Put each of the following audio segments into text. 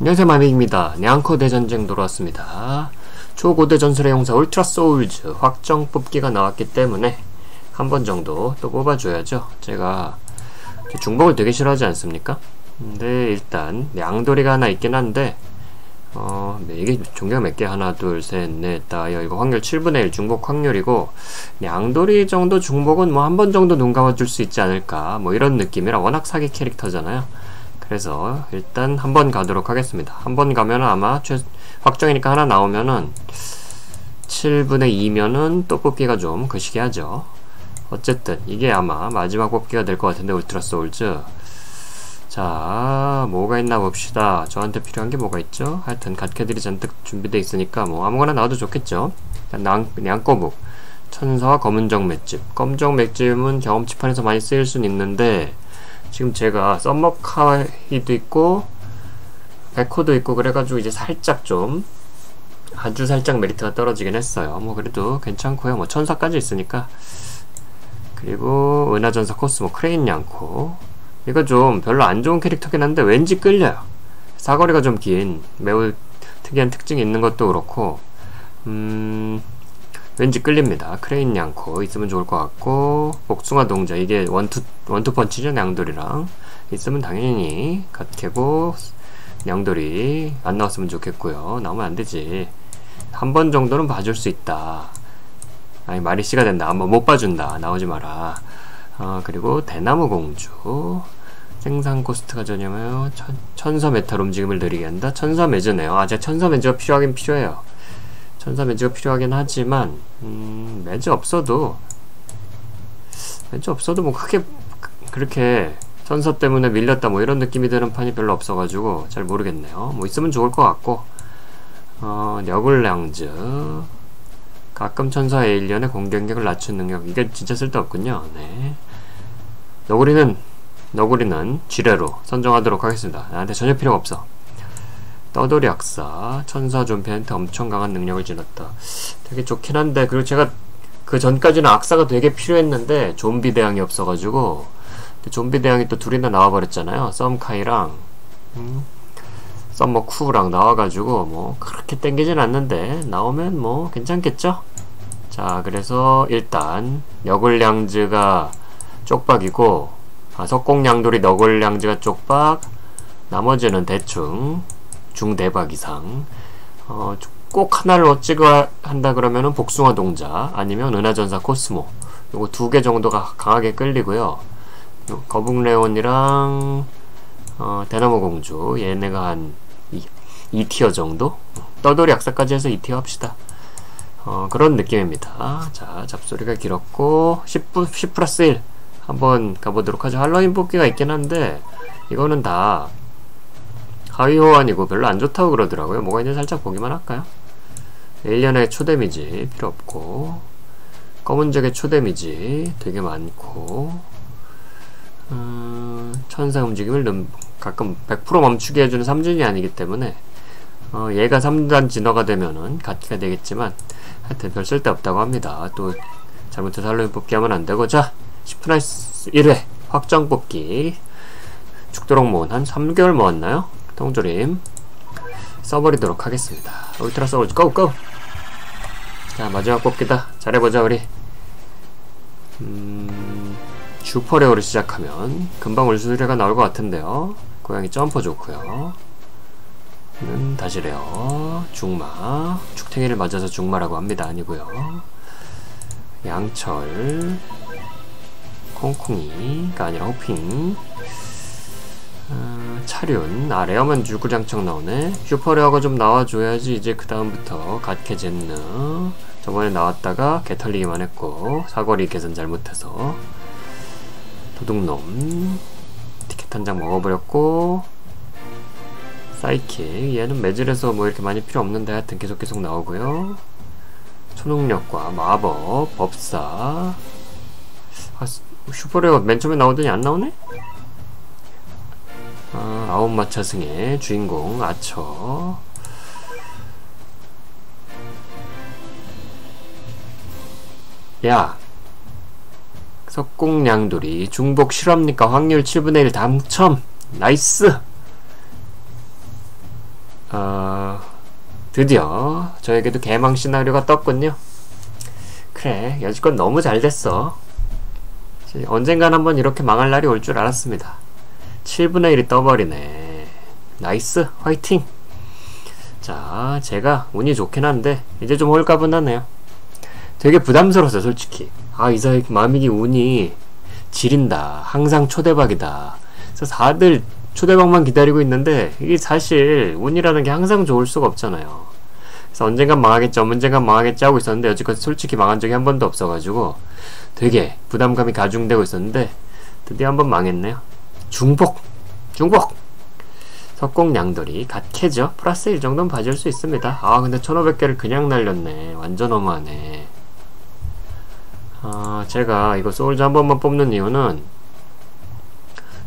안녕하세요 마믹입니다. 냥커 대전쟁 돌아왔습니다. 초고대 전설의 용사 울트라 소울즈 확정 뽑기가 나왔기 때문에 한 번 정도 또 뽑아줘야죠. 제가 중복을 되게 싫어하지 않습니까? 근데 일단 양돌이가 하나 있긴 한데 어, 네, 이게 종류가 몇 개? 하나, 둘, 셋, 넷, 다, 여, 이거 확률 7분의 1 중복 확률이고, 양돌이 정도 중복은 뭐 한 번 정도 눈 감아줄 수 있지 않을까, 뭐 이런 느낌이라 워낙 사기 캐릭터잖아요. 그래서 일단 한번 가도록 하겠습니다. 한번 가면 아마 최, 확정이니까 하나 나오면은 7분의 2면은 또 뽑기가 좀 거시기 하죠. 어쨌든 이게 아마 마지막 뽑기가 될 것 같은데 울트라 소울즈. 자 뭐가 있나 봅시다. 저한테 필요한 게 뭐가 있죠? 하여튼 갓캐들이 잔뜩 준비되어 있으니까 뭐 아무거나 나와도 좋겠죠? 양, 양꼬북 천사와 검은정 맷집. 검정 맷집은 경험치판에서 많이 쓰일 수는 있는데 지금 제가 썸머카이도 있고 백호도 있고 그래가지고 이제 살짝 좀 아주 살짝 메리트가 떨어지긴 했어요. 뭐 그래도 괜찮고요. 뭐 천사까지 있으니까. 그리고 은하전사 코스모 크레인 양코. 이거 좀 별로 안 좋은 캐릭터긴 한데 왠지 끌려요. 사거리가 좀 긴 매우 특이한 특징이 있는 것도 그렇고. 음... 왠지 끌립니다. 크레인 양코 있으면 좋을 것 같고 복숭아 동자 이게 원투 원투 펀치죠 양돌이랑 있으면 당연히 갓캐고 양돌이 안 나왔으면 좋겠고요. 나오면 안 되지. 한 번 정도는 봐줄 수 있다. 아니 말이 씨가 된다. 한번 못 봐준다. 나오지 마라. 어, 그리고 대나무 공주 생산 코스트가 전혀면 천사 메탈 움직임을 느리게 한다. 천사 매즈네요. 아, 제가 천사 매즈가 필요하긴 필요해요. 천사 매즈가 필요하긴 하지만 음, 매즈 없어도 매즈 없어도 뭐 크게 그렇게 천사 때문에 밀렸다 뭐 이런 느낌이 드는 판이 별로 없어가지고 잘 모르겠네요. 뭐 있으면 좋을 것 같고 어, 녀글량즈 가끔 천사 에일리언의 공격력을 낮춘 능력 이게 진짜 쓸데없군요. 네. 너구리는 너구리는 지뢰로 선정하도록 하겠습니다. 나한테 전혀 필요가 없어. 떠돌이 악사 천사 존피한테 엄청 강한 능력을 지녔다. 되게 좋긴 한데 그리고 제가 그 전까지는 악사가 되게 필요했는데 좀비 대항이 없어가지고 좀비 대항이 또 둘이나 나와버렸잖아요. 썸카이랑 음, 썸머 쿠랑 나와가지고 뭐 그렇게 땡기진 않는데 나오면 뭐 괜찮겠죠? 자 그래서 일단 여굴량즈가 쪽박이고 아, 석공량돌이 너굴량지가 쪽박 나머지는 대충 중대박 이상. 어, 꼭 하나를 찍어야 한다 그러면은 복숭아 동자 아니면 은하전사 코스모. 요거 두 개 정도가 강하게 끌리고요. 거북레온이랑 어, 대나무 공주. 얘네가 한 2, 티어 정도? 떠돌이 약사까지 해서 2티어 합시다. 어, 그런 느낌입니다. 자 잡소리가 길었고 10, 10 플러스 1 한번 가보도록 하죠. 할로윈 뽑기가 있긴 한데 이거는 다 하위 호환이고 별로 안 좋다고 그러더라고요. 뭐가 있는지 살짝 보기만 할까요? 에일리언의 초데미지 필요 없고 검은적의 초데미지 되게 많고 음, 천사 움직임을 름, 가끔 100% 멈추게 해주는 3진이 아니기 때문에 어, 얘가 3단 진화가 되면은 가티가 되겠지만 하여튼 별 쓸데없다고 합니다. 또 잘못해서 할로윈 뽑기 하면 안되고 자 10플러스 1회 확정 뽑기 죽도록 모은 한 3개월 모았나요? 통조림 써버리도록 하겠습니다. 울트라 소울즈 go go! 자 마지막 뽑기다. 잘해보자 우리. 음... super rare를 시작하면 금방 울슈레가 나올 것 같은데요. 고양이 점퍼 좋고요. 는 다시 rare 중마. 축탱이를 맞아서 중마라고 합니다. 아니고요. 양철 콩콩이가 아니라 호핑. 어, 차륜. 아 레어만 줄구장창 나오네. 슈퍼레어가 좀 나와줘야지 이제 그 다음부터 갓케젠느. 저번에 나왔다가 개털리기만 했고 사거리 개선 잘못해서. 도둑놈. 티켓 한 장 먹어버렸고 사이킥. 얘는 매질에서 뭐 이렇게 많이 필요 없는데 하여튼 계속 계속 나오고요. 초능력과 마법 법사. 아, 슈퍼레어 맨 처음에 나오더니 안 나오네? 아, 아홉마차 승의 주인공 아처 야 석공량돌이 중복 실합니까? 확률 7분의 1 당첨 나이스 어, 드디어 저에게도 개망 시나리오가 떴군요. 그래, 여지껏 너무 잘 됐어. 언젠간 한번 이렇게 망할 날이 올 줄 알았습니다. 7분의 1이 떠버리네. nice, 화이팅! 자, 제가 운이 좋긴 한데, 이제 좀 홀가분하네요. 되게 부담스러웠어요, 솔직히. 아, 이사의 마음이 운이 지린다. 항상 초대박이다. 그래서 다들 초대박만 기다리고 있는데, 이게 사실 운이라는 게 항상 좋을 수가 없잖아요. 그래서 언젠간 망하겠지, 언젠간 망하겠지 하고 있었는데, 여지껏 솔직히 망한 적이 한 번도 없어가지고, 되게 부담감이 가중되고 있었는데, 드디어 한 번 망했네요. 중복! 중복! 석공 양돌이 갓캐죠? 플러스 1 정도는 봐줄 수 있습니다. 아 근데 1500개를 그냥 날렸네. 완전 너무하네. 아 제가 이거 소울즈 한 번만 뽑는 이유는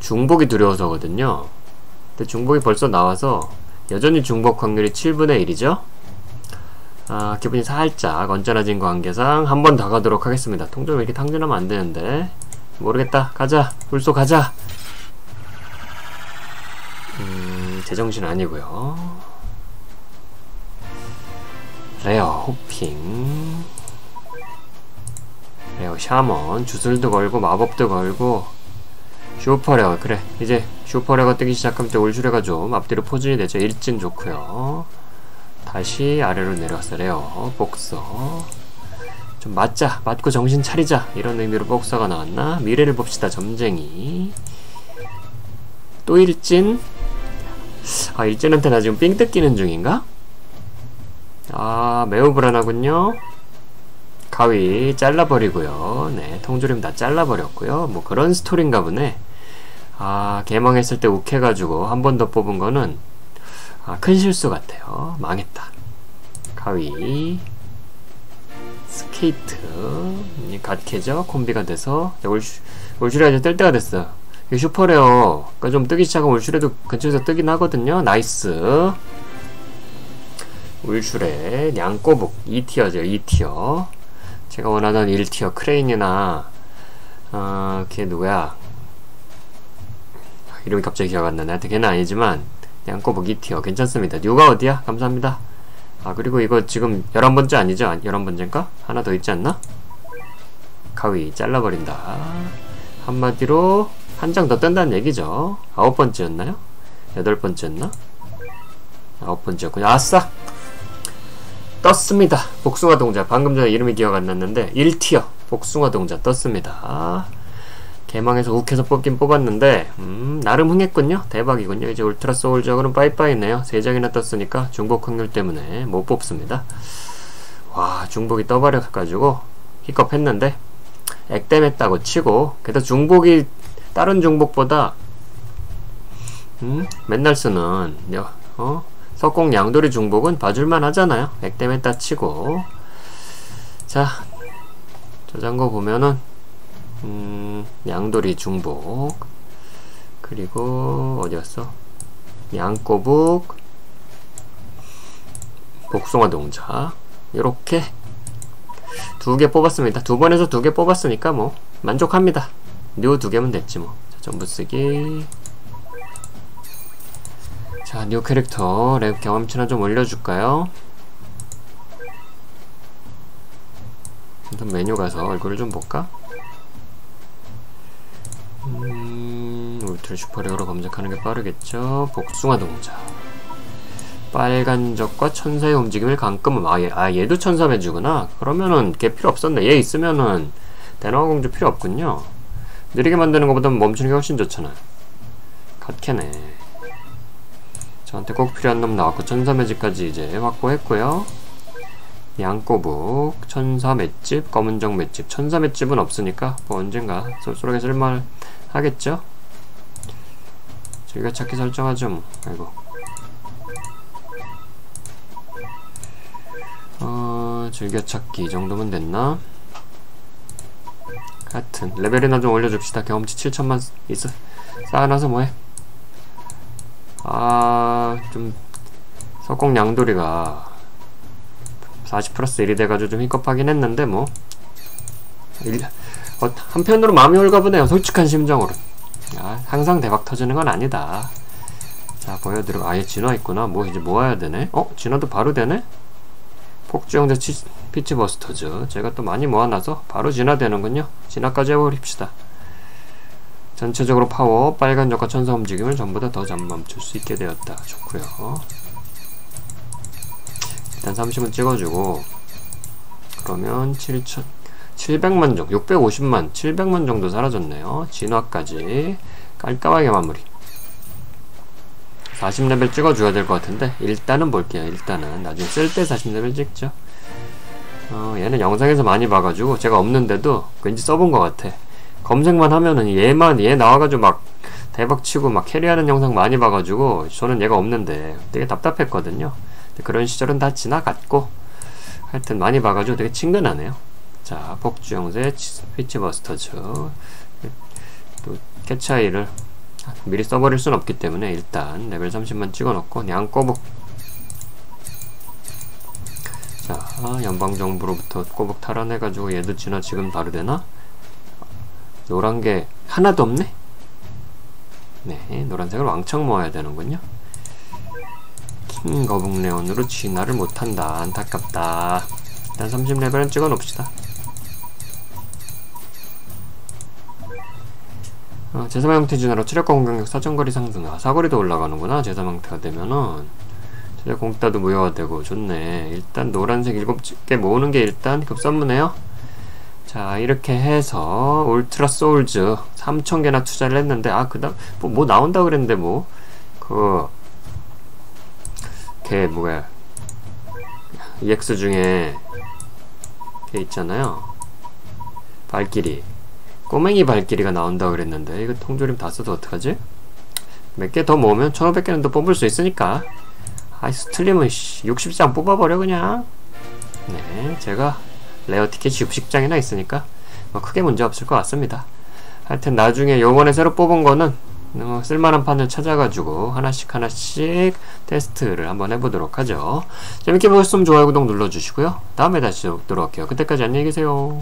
중복이 두려워서거든요. 근데 중복이 벌써 나와서 여전히 중복 확률이 7분의 1이죠? 아 기분이 살짝 언짢아진 관계상 한 번 더 가도록 하겠습니다. 통좀 이렇게 탕진하면 안 되는데 모르겠다. 가자. 불소 가자. 제정신 아니고요. rare 호핑 rare 샤먼. 주술도 걸고 마법도 걸고. super rare 그래. 이제 super rare가 뜨기 시작하면 울슈레가 좀 앞뒤로 포진이 되죠. 일진 좋고요. 다시 아래로 내려왔어 rare 복서. 좀 맞자. 맞고 정신 차리자. 이런 의미로 복서가 나왔나? 미래를 봅시다 점쟁이. 또 일진 아 일진한테 나 지금 삥 뜯기는 중인가? 아 매우 불안하군요. 가위 잘라버리고요. 네 통조림 다 잘라버렸고요. 뭐 그런 스토리인가 보네. 아 개망했을 때 욱해가지고 한 번 더 뽑은 거는 아, 큰 실수 같아요. 망했다. 가위. 스케이트. 갓캐죠? 콤비가 돼서. 울슈, 울슈가 이제 뜰 때가 됐어 이 super rare. 그러니까 좀 뜨기 시작하면 울슈레도 근처에서 뜨긴 하거든요. nice. 울슈레 양꼬북 2tier죠 2tier. 제가 원하는 1tier 크레인이나 어, 걔 누구야? 이름이 갑자기 기억 안 나네. 하여튼 걔는 아니지만 양꼬북 2tier. 괜찮습니다. 뉴가 어디야? 감사합니다. 아 그리고 이거 지금 11번째 아니죠? 11번째인가? 하나 더 있지 않나? 가위 잘라버린다. 한마디로 한 장 더 뜬다는 얘기죠. 아홉 번째였나요? 여덟 번째였나? 아홉 번째였군요. 아싸! 떴습니다. 복숭아 동자. 방금 전에 이름이 기억 안 났는데 1티어 복숭아 동자 떴습니다. 개망해서 욱해서 뽑긴 뽑았는데 음, 나름 흥했군요. 대박이군요. 이제 울트라 소울적으로는 빠이빠이네요. 세 장이나 떴으니까 중복 확률 때문에 못 뽑습니다. 와 중복이 떠버려가지고 힙컵했는데 액땜했다고 치고 그래도 중복이 다른 종목보다 음? 맨날 쓰는 어? 석공 양돌이 중복은 봐줄만 하잖아요. 액땜했다 치고 자 저장고 보면은 음, 양돌이 중복 그리고 어디였어? 양꼬북 복숭아 동자 이렇게 두 개 뽑았습니다. 두 번에서 두 개 뽑았으니까 뭐 만족합니다. 뉴 두 개면 됐지 뭐. 자, 전부 쓰기. 자, new 캐릭터 렙 경험치나 좀 올려줄까요? 일단 메뉴 가서 얼굴을 좀 볼까? 음, Ultra Super Rare로 검색하는 게 빠르겠죠? 복숭아 동자. 빨간 적과 천사의 움직임을 감금은 아, 얘, 아 얘도 천사 매주구나 그러면은 걔 필요 없었네 얘 있으면은 대나와 공주 필요 없군요 느리게 만드는 것보다 멈추는 게 훨씬 좋잖아요. 갓캐네. 저한테 꼭 필요한 놈 나왔고 천사 매직까지 이제 확보했고요. 양꼬북, 천사 맷집, 검은정 맷집. 천사 맷집은 없으니까 뭐 언젠가 쏠쏠하게 쓸만 하겠죠? 저희가 찾기 설정하죠 뭐. 아이고. 어, 즐겨찾기 이 정도면 됐나? 하여튼 레벨이나 좀 올려줍시다. 경험치 7천만 있어. 쌓아놔서 뭐해? 아 좀 석공 양돌이가 40 플러스 1이 돼가지고 좀 힙겁하긴 했는데 뭐. 일, 어, 한편으로 마음이 홀가분해요 솔직한 심정으로. 아, 항상 대박 터지는 건 아니다. 자 보여드리고 아예 진화 있구나. 뭐 이제 모아야 되네? 어? 진화도 바로 되네? 폭주형제 피치버스터즈. 제가 또 많이 모아놔서 바로 진화되는군요. 진화까지 해버립시다. 전체적으로 파워, 빨간 적과 천사 움직임을 전부 다 잠깐 멈출 수 있게 되었다. 좋고요. 일단 30은 찍어주고 그러면 7천 700만 정 650만 700만 정도 사라졌네요. 진화까지 깔끔하게 마무리 40레벨 찍어줘야 될 것 같은데 일단은 볼게요. 일단은 나중에 쓸 때 40레벨 찍죠. 어, 얘는 영상에서 많이 봐가지고 제가 없는데도 왠지 써본 것 같아. 검색만 하면은 얘만 얘 나와가지고 막 대박치고 막 carry하는 영상 많이 봐가지고 저는 얘가 없는데 되게 답답했거든요. 그런 시절은 다 지나갔고 하여튼 많이 봐가지고 되게 친근하네요. 자 폭주형제 피치버스터즈. 또 캣츠아이를 미리 써버릴 순 없기 때문에 일단 레벨 30만 찍어놓고 냥꼬북. 자 연방정부로부터 꼬북 탈환해가지고 얘도 진화 지금 바로 되나? 노란게 하나도 없네? 네 노란색을 왕창 모아야 되는군요. 킹 거북레온으로 진화를 못한다. 안타깝다. 일단 30레벨은 찍어놓읍시다 어, 제사망 형태 진화로 체력과 공격력 사정거리 상승 아 사거리도 올라가는구나 제사망 형태가 되면은. 체력 공따도 무효화되고 좋네. 일단 노란색 7개 모으는 게 일단 급선무네요. 자 이렇게 해서 울트라 소울즈 3,000개나 투자를 했는데 아 그 다음 뭐, 뭐 나온다 그랬는데 뭐 그 걔 뭐야. EX 중에 걔 있잖아요. 발길이 꼬맹이 발길이가 나온다 그랬는데 이거 통조림 다 써도 어떡하지? 몇 개 더 모으면 1500개는 더 뽑을 수 있으니까. 아이 스틀림은 60장 뽑아버려 그냥. 네 제가 레어 티켓이 60장이나 있으니까 뭐 크게 문제 없을 것 같습니다. 하여튼 나중에 요번에 새로 뽑은 거는 어, 쓸만한 판을 찾아가지고 하나씩 하나씩 테스트를 한번 해보도록 하죠. 재밌게 보셨으면 좋아요 구독 눌러주시고요. 다음에 다시 뵙도록 할게요. 그때까지 안녕히 계세요